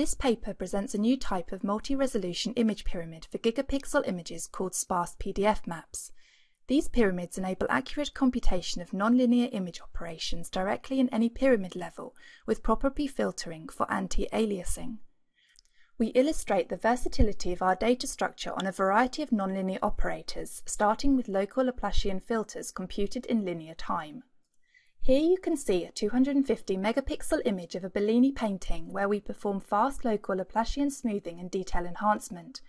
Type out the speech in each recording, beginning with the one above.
This paper presents a new type of multi-resolution image pyramid for gigapixel images called sparse PDF maps. These pyramids enable accurate computation of nonlinear image operations directly in any pyramid level with proper pre-filtering for anti-aliasing. We illustrate the versatility of our data structure on a variety of nonlinear operators, starting with local Laplacian filters computed in linear time. Here you can see a 250 megapixel image of a Bellini painting where we perform fast local Laplacian smoothing and detail enhancement.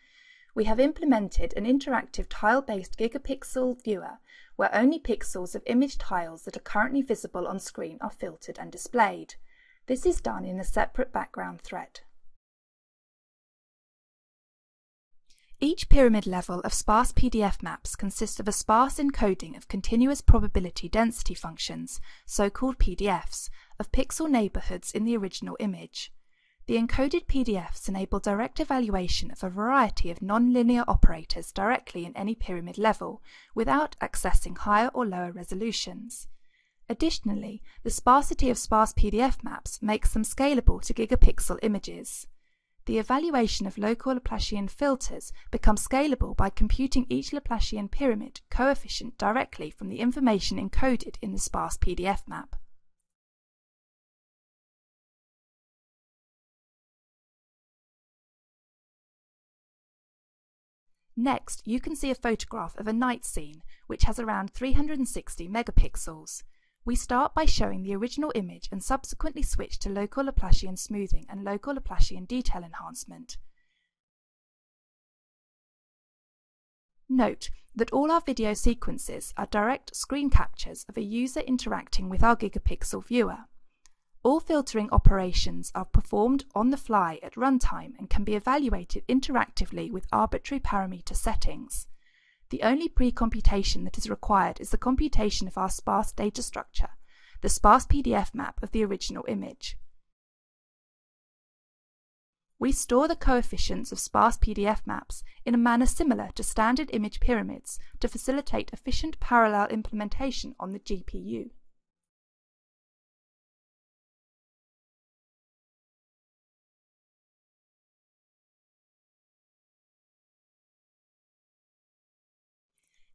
We have implemented an interactive tile-based gigapixel viewer where only pixels of image tiles that are currently visible on screen are filtered and displayed. This is done in a separate background thread. Each pyramid level of sparse PDF maps consists of a sparse encoding of continuous probability density functions, so-called PDFs, of pixel neighborhoods in the original image. The encoded PDFs enable direct evaluation of a variety of nonlinear operators directly in any pyramid level, without accessing higher or lower resolutions. Additionally, the sparsity of sparse PDF maps makes them scalable to gigapixel images. The evaluation of local Laplacian filters becomes scalable by computing each Laplacian pyramid coefficient directly from the information encoded in the sparse PDF map. Next, you can see a photograph of a night scene, which has around 360 megapixels. We start by showing the original image and subsequently switch to local Laplacian smoothing and local Laplacian detail enhancement. Note that all our video sequences are direct screen captures of a user interacting with our gigapixel viewer. All filtering operations are performed on the fly at runtime and can be evaluated interactively with arbitrary parameter settings. The only pre-computation that is required is the computation of our sparse data structure, the sparse PDF map of the original image. We store the coefficients of sparse PDF maps in a manner similar to standard image pyramids to facilitate efficient parallel implementation on the GPU.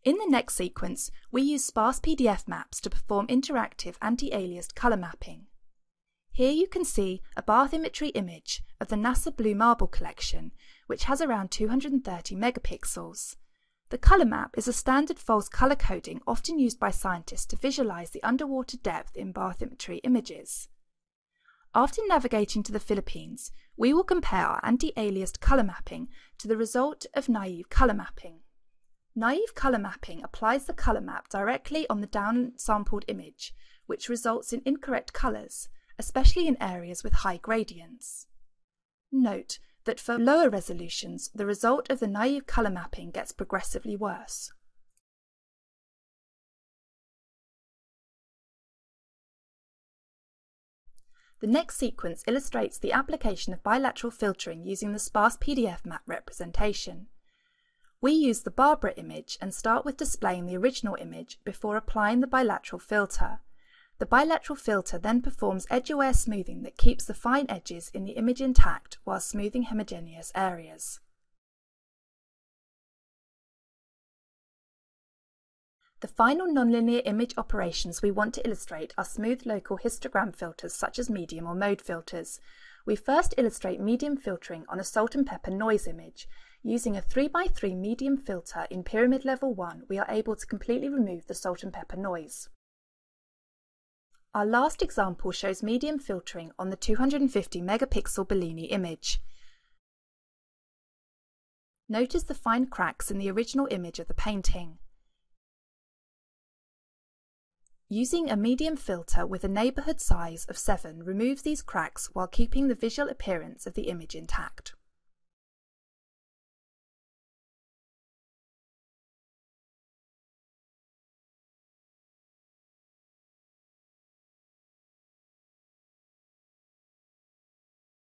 In the next sequence, we use sparse PDF maps to perform interactive anti-aliased color mapping. Here you can see a bathymetry image of the NASA Blue Marble collection, which has around 230 megapixels. The color map is a standard false color coding often used by scientists to visualize the underwater depth in bathymetry images. After navigating to the Philippines, we will compare our anti-aliased color mapping to the result of naive color mapping. Naive color mapping applies the color map directly on the downsampled image, which results in incorrect colors, especially in areas with high gradients. Note that for lower resolutions, the result of the naive color mapping gets progressively worse. The next sequence illustrates the application of bilateral filtering using the sparse PDF map representation. We use the Barbara image and start with displaying the original image before applying the bilateral filter. The bilateral filter then performs edge-aware smoothing that keeps the fine edges in the image intact while smoothing homogeneous areas. The final nonlinear image operations we want to illustrate are smooth local histogram filters such as median or mode filters. We first illustrate median filtering on a salt and pepper noise image, Using a 3x3 median filter in pyramid level 1, we are able to completely remove the salt and pepper noise. Our last example shows median filtering on the 250 megapixel Bellini image. Notice the fine cracks in the original image of the painting. Using a median filter with a neighbourhood size of 7 removes these cracks while keeping the visual appearance of the image intact.